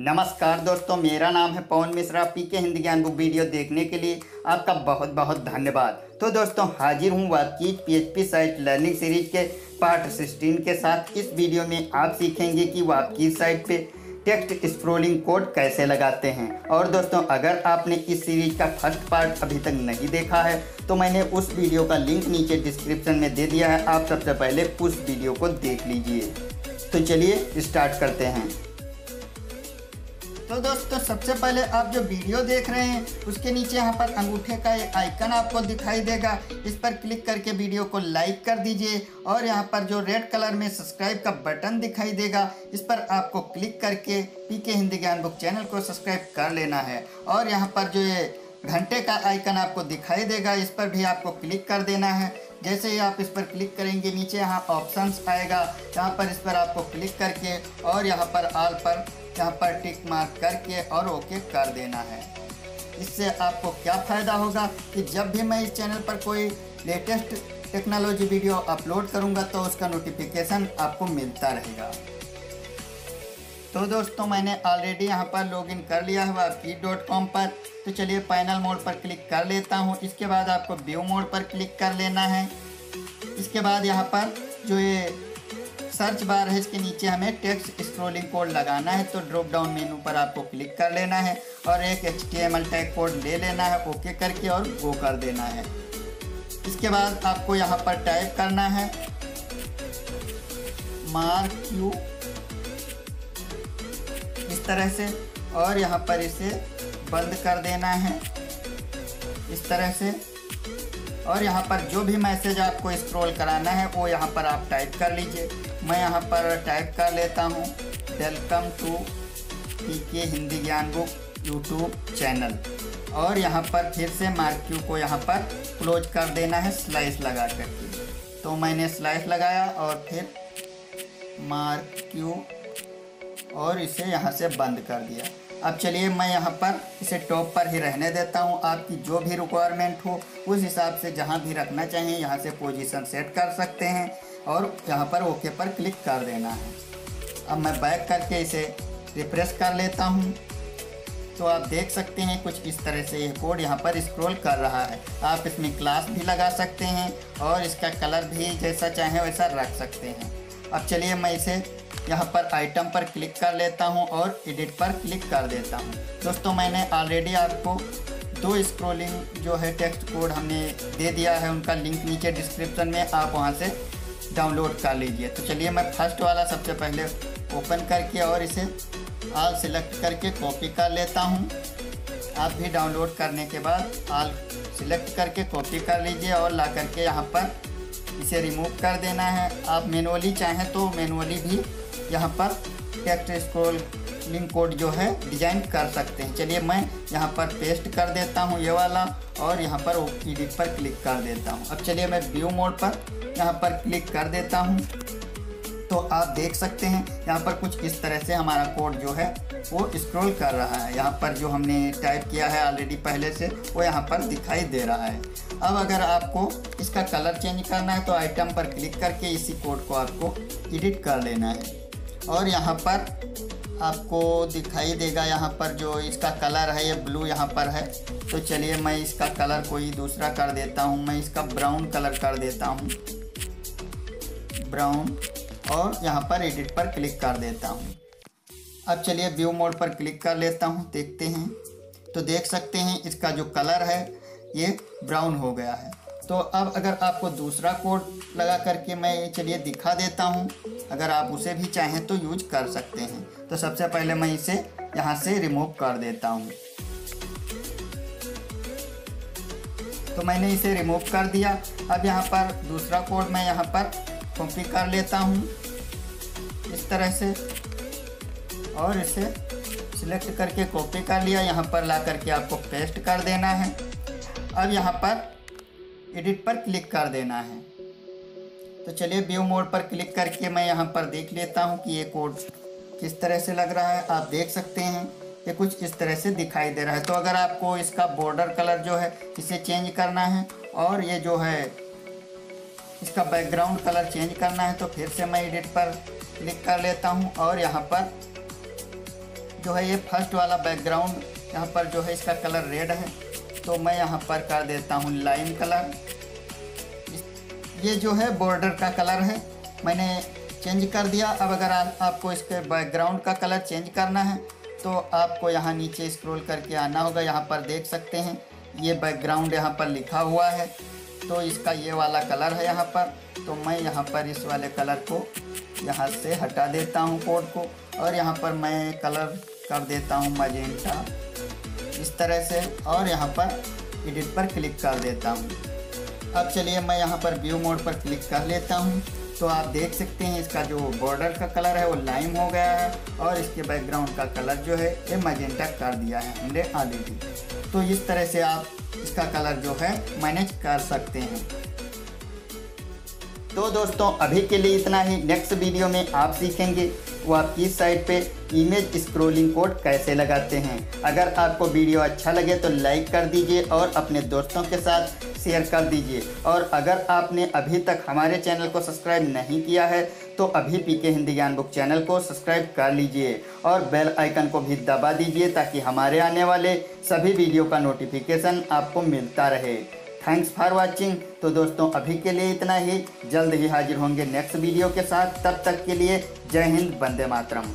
नमस्कार दोस्तों, मेरा नाम है पवन मिश्रा पी के हिंदी ज्ञान बुक वीडियो देखने के लिए आपका बहुत बहुत धन्यवाद। तो दोस्तों, हाजिर हूँ Wapkiz PHP site learning series के पार्ट सिक्सटीन के साथ। इस वीडियो में आप सीखेंगे कि वाकीज साइट पे टेक्स्ट स्क्रोलिंग कोड कैसे लगाते हैं। और दोस्तों, अगर आपने इस सीरीज़ का फ़र्स्ट पार्ट अभी तक नहीं देखा है तो मैंने उस वीडियो का लिंक नीचे डिस्क्रिप्शन में दे दिया है। आप सबसे पहले उस वीडियो को देख लीजिए। तो चलिए स्टार्ट करते हैं। तो दोस्तों, सबसे पहले आप जो वीडियो देख रहे हैं, उसके नीचे यहाँ पर अंगूठे का एक आइकन आपको दिखाई देगा। इस पर क्लिक करके वीडियो को लाइक कर दीजिए और यहाँ पर जो रेड कलर में सब्सक्राइब का बटन दिखाई देगा, इस पर आपको क्लिक करके पी के हिंदी ज्ञान बुक चैनल को सब्सक्राइब कर लेना है। और यहाँ पर जो ये घंटे का आइकन आपको दिखाई देगा, इस पर भी आपको क्लिक कर देना है। जैसे ही आप इस पर क्लिक करेंगे, नीचे यहाँ ऑप्शंस आएगा यहाँ पर इस पर आपको क्लिक करके और यहाँ पर आल पर यहाँ पर टिक मार्क करके और ओके कर देना है। इससे आपको क्या फ़ायदा होगा कि जब भी मैं इस चैनल पर कोई लेटेस्ट टेक्नोलॉजी वीडियो अपलोड करूँगा तो उसका नोटिफिकेशन आपको मिलता रहेगा। तो दोस्तों, मैंने ऑलरेडी यहाँ पर लॉगिन कर लिया है वापी डॉट कॉम पर। तो चलिए फाइनल मोड पर क्लिक कर लेता हूँ। इसके बाद आपको व्यू मोड पर क्लिक कर लेना है। इसके बाद यहाँ पर जो ये सर्च बार है, इसके नीचे हमें टेक्स्ट स्क्रोलिंग कोड लगाना है तो ड्रॉप डाउन मेनू पर आपको क्लिक कर लेना है और एक एच टैग कोड ले लेना है ओके करके और गो कर देना है। इसके बाद आपको यहाँ पर टाइप करना है मार्क यू इस तरह से, और यहाँ पर इसे बंद कर देना है, इस तरह से, और यहाँ पर जो भी मैसेज आपको स्क्रॉल कराना है, वो यहाँ पर आप टाइप कर लीजिए। मैं यहाँ पर टाइप कर लेता हूँ। वेलकम टू पी के हिंदी ज्ञान बुक यूट्यूब चैनल और यहाँ पर फिर से मार्क्यू को यहाँ पर क्लोज कर देना है स्लाइस लगा करके। तो मैंने स्लाइस लगाया और फिर मार्क्यू और इसे यहाँ से बंद कर दिया। अब चलिए मैं यहाँ पर इसे टॉप पर ही रहने देता हूँ। आपकी जो भी रिक्वायरमेंट हो, उस हिसाब से जहाँ भी रखना चाहिए, यहाँ से पोजीशन सेट कर सकते हैं और यहाँ पर ओके पर क्लिक कर देना है। अब मैं बैक करके इसे रिफ्रेश कर लेता हूँ। तो आप देख सकते हैं कुछ इस तरह से यह कोड यहाँ पर स्क्रॉल कर रहा है। आप इसमें क्लास भी लगा सकते हैं और इसका कलर भी जैसा चाहें वैसा रख सकते हैं। अब चलिए मैं इसे यहाँ पर आइटम पर क्लिक कर लेता हूँ और एडिट पर क्लिक कर देता हूँ। दोस्तों, मैंने ऑलरेडी आपको दो स्क्रोलिंग जो है टेक्स्ट कोड हमने दे दिया है, उनका लिंक नीचे डिस्क्रिप्शन में आप वहाँ से डाउनलोड कर लीजिए। तो चलिए मैं फ़र्स्ट वाला सबसे पहले ओपन करके और इसे आल सिलेक्ट करके कॉपी कर लेता हूँ। आप भी डाउनलोड करने के बाद आल सिलेक्ट करके कॉपी कर लीजिए और ला करके यहाँ पर इसे रिमूव कर देना है। आप मैनुअली चाहें तो मैनुअली भी यहाँ पर टेक्स्ट स्क्रोल लिंक कोड जो है डिज़ाइन कर सकते हैं। चलिए मैं यहाँ पर पेस्ट कर देता हूँ ये वाला और यहाँ पर एडिट पर क्लिक कर देता हूँ। अब चलिए मैं व्यू मोड पर यहाँ पर क्लिक कर देता हूँ। तो आप देख सकते हैं, यहाँ पर कुछ इस तरह से हमारा कोड जो है वो स्क्रॉल कर रहा है। यहाँ पर जो हमने टाइप किया है ऑलरेडी पहले से, वो यहाँ पर दिखाई दे रहा है। अब अगर आपको इसका कलर चेंज करना है तो आइटम पर क्लिक करके इसी कोड को आपको एडिट कर लेना है। और यहाँ पर आपको दिखाई देगा यहाँ पर जो इसका कलर है, ये ब्लू यहाँ पर है। तो चलिए मैं इसका कलर कोई दूसरा कर देता हूँ। मैं इसका ब्राउन कलर कर देता हूँ। ब्राउन और यहाँ पर एडिट पर क्लिक कर देता हूँ। अब चलिए व्यू मोड पर क्लिक कर लेता हूँ। देखते हैं। तो देख सकते हैं इसका जो कलर है, ये ब्राउन हो गया है। तो अब अगर आपको दूसरा कोड लगा करके मैं चलिए दिखा देता हूँ। अगर आप उसे भी चाहें तो यूज़ कर सकते हैं। तो सबसे पहले मैं इसे यहाँ से रिमूव कर देता हूँ। तो मैंने इसे रिमूव कर दिया। अब यहाँ पर दूसरा कोड मैं यहाँ पर कॉपी कर लेता हूँ। इस तरह से। और इसे सिलेक्ट करके कॉपी कर लिया। यहाँ पर ला करके आपको पेस्ट कर देना है। अब यहाँ पर एडिट पर क्लिक कर देना है। तो चलिए व्यू मोड पर क्लिक करके मैं यहाँ पर देख लेता हूँ कि ये कोड किस तरह से लग रहा है। आप देख सकते हैं, ये कुछ इस तरह से दिखाई दे रहा है। तो अगर आपको इसका बॉर्डर कलर जो है, इसे चेंज करना है और ये जो है, इसका बैकग्राउंड कलर चेंज करना है तो फिर से मैं एडिट पर क्लिक कर लेता हूँ और यहाँ पर जो है ये फ़र्स्ट वाला बैकग्राउंड यहाँ पर जो है इसका कलर रेड है तो मैं यहाँ पर कर देता हूँ लाइन कलर ये जो है बॉर्डर का कलर है। मैंने चेंज कर दिया। अब अगर आ, आपको इसके बैकग्राउंड का कलर चेंज करना है तो आपको यहाँ नीचे स्क्रॉल करके आना होगा। यहाँ पर देख सकते हैं ये बैकग्राउंड यहाँ पर लिखा हुआ है। तो इसका ये वाला कलर है यहाँ पर। तो मैं यहाँ पर इस वाले कलर को यहाँ से हटा देता हूँ कोड को। और यहाँ पर मैं कलर कर देता हूँ मजेंटा इस तरह से और यहाँ पर एडिट पर क्लिक कर देता हूँ। अब चलिए मैं यहाँ पर व्यू मोड पर क्लिक कर लेता हूँ। तो आप देख सकते हैं इसका जो बॉर्डर का कलर है वो लाइम हो गया है और इसके बैकग्राउंड का कलर जो है ये मजेंटा कर दिया है हमने ऑलरेडी तो इस तरह से आप इसका कलर जो है मैनेज कर सकते हैं। तो दोस्तों, अभी के लिए इतना ही। नेक्स्ट वीडियो में आप सीखेंगे वो आप किस साइट पे इमेज स्क्रोलिंग कोड कैसे लगाते हैं। अगर आपको वीडियो अच्छा लगे तो लाइक कर दीजिए और अपने दोस्तों के साथ शेयर कर दीजिए। और अगर आपने अभी तक हमारे चैनल को सब्सक्राइब नहीं किया है तो अभी पी के हिंदी ज्ञान बुक चैनल को सब्सक्राइब कर लीजिए और बेल आइकन को भी दबा दीजिए ताकि हमारे आने वाले सभी वीडियो का नोटिफिकेशन आपको मिलता रहे। थैंक्स फॉर वॉचिंग तो दोस्तों, अभी के लिए इतना ही। जल्द ही हाजिर होंगे नेक्स्ट वीडियो के साथ। तब तक के लिए जय हिंद, वंदे मातरम।